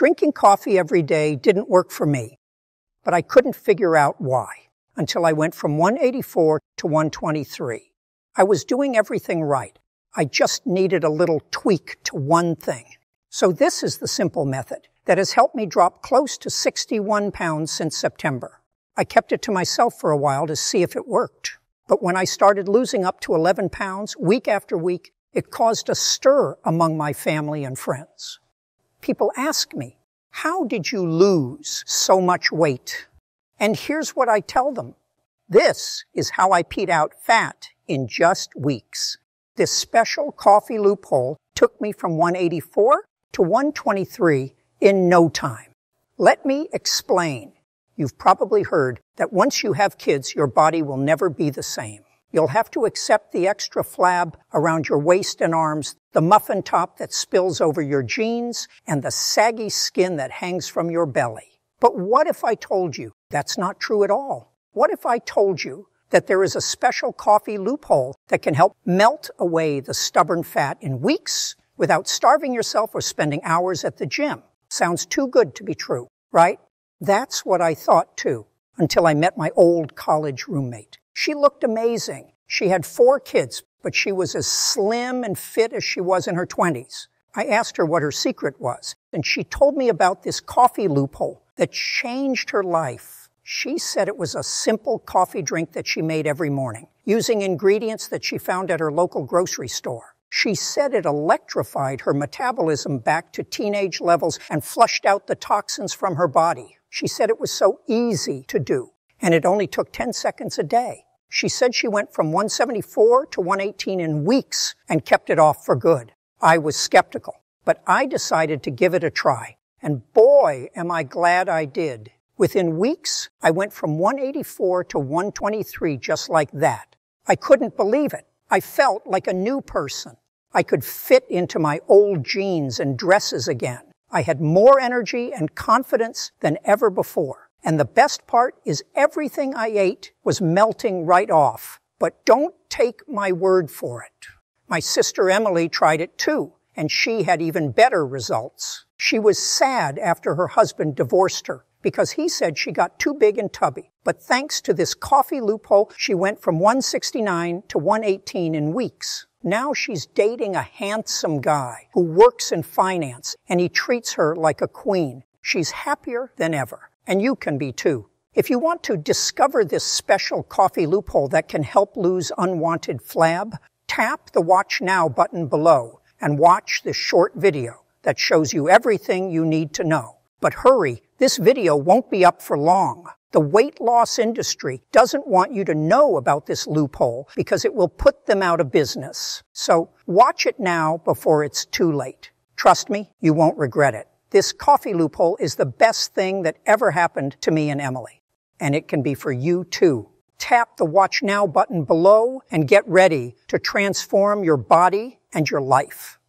Drinking coffee every day didn't work for me, but I couldn't figure out why until I went from 184 to 123. I was doing everything right. I just needed a little tweak to one thing. So this is the simple method that has helped me drop close to 61 pounds since September. I kept it to myself for a while to see if it worked. But when I started losing up to 11 pounds week after week, it caused a stir among my family and friends. People ask me, how did you lose so much weight? And here's what I tell them. This is how I peed out fat in just weeks. This special coffee loophole took me from 184 to 123 in no time. Let me explain. You've probably heard that once you have kids, your body will never be the same. You'll have to accept the extra flab around your waist and arms, the muffin top that spills over your jeans, and the saggy skin that hangs from your belly. But what if I told you that's not true at all? What if I told you that there is a special coffee loophole that can help melt away the stubborn fat in weeks without starving yourself or spending hours at the gym? Sounds too good to be true, right? That's what I thought too, until I met my old college roommate. She looked amazing. She had four kids, but she was as slim and fit as she was in her 20s. I asked her what her secret was, and she told me about this coffee loophole that changed her life. She said it was a simple coffee drink that she made every morning, using ingredients that she found at her local grocery store. She said it electrified her metabolism back to teenage levels and flushed out the toxins from her body. She said it was so easy to do and it only took 10 seconds a day. She said she went from 174 to 118 in weeks and kept it off for good. I was skeptical, but I decided to give it a try. And boy, am I glad I did. Within weeks, I went from 184 to 123 just like that. I couldn't believe it. I felt like a new person. I could fit into my old jeans and dresses again. I had more energy and confidence than ever before. And the best part is everything I ate was melting right off. But don't take my word for it. My sister Emily tried it too, and she had even better results. She was sad after her husband divorced her because he said she got too big and tubby. But thanks to this coffee loophole, she went from 169 to 118 in weeks. Now she's dating a handsome guy who works in finance and he treats her like a queen. She's happier than ever and you can be too. If you want to discover this special coffee loophole that can help lose unwanted flab, tap the Watch Now button below and watch this short video that shows you everything you need to know. But hurry, this video won't be up for long. The weight loss industry doesn't want you to know about this loophole because it will put them out of business. So watch it now before it's too late. Trust me, you won't regret it. This coffee loophole is the best thing that ever happened to me and Emily. And it can be for you too. Tap the Watch Now button below and get ready to transform your body and your life.